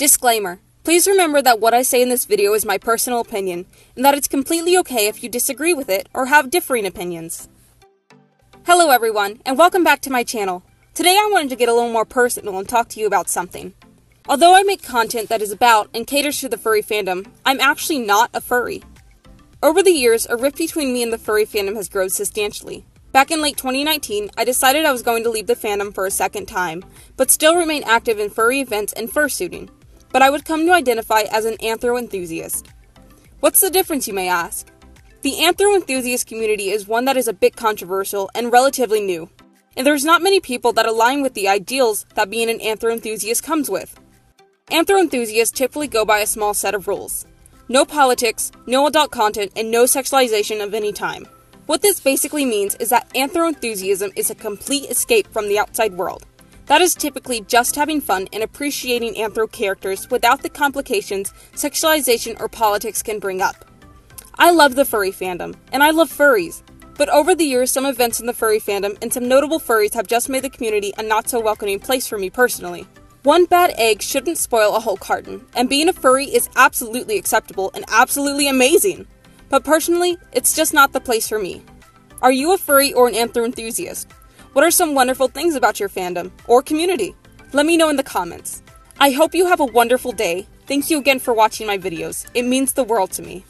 Disclaimer. Please remember that what I say in this video is my personal opinion, and that it's completely okay if you disagree with it or have differing opinions. Hello everyone, and welcome back to my channel. Today I wanted to get a little more personal and talk to you about something. Although I make content that is about and caters to the furry fandom, I'm actually not a furry. Over the years, a rift between me and the furry fandom has grown substantially. Back in late 2019, I decided I was going to leave the fandom for a second time, but still remain active in furry events and fursuiting but I would come to identify as an anthro enthusiast. What's the difference, you may ask? The anthro enthusiast community is one that is a bit controversial and relatively new, and there's not many people that align with the ideals that being an anthro enthusiast comes with. Anthro enthusiasts typically go by a small set of rules no politics, no adult content, and no sexualization of any time. What this basically means is that anthro enthusiasm is a complete escape from the outside world. That is typically just having fun and appreciating anthro characters without the complications sexualization or politics can bring up. I love the furry fandom, and I love furries, but over the years, some events in the furry fandom and some notable furries have just made the community a not so welcoming place for me personally. One bad egg shouldn't spoil a whole carton, and being a furry is absolutely acceptable and absolutely amazing. But personally, it's just not the place for me. Are you a furry or an anthro enthusiast? What are some wonderful things about your fandom or community? Let me know in the comments. I hope you have a wonderful day. Thank you again for watching my videos. It means the world to me.